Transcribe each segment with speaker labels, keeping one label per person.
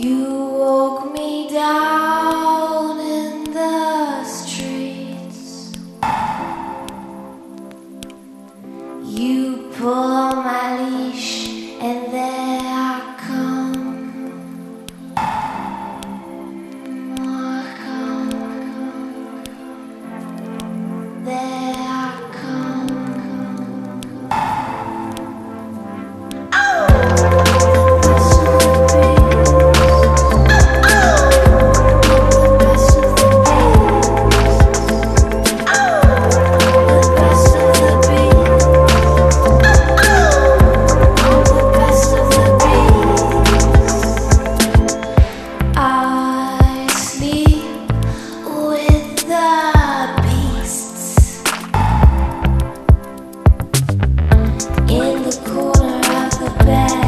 Speaker 1: You woke me down. the corner of the bed.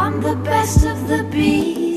Speaker 1: I'm the best of the bees.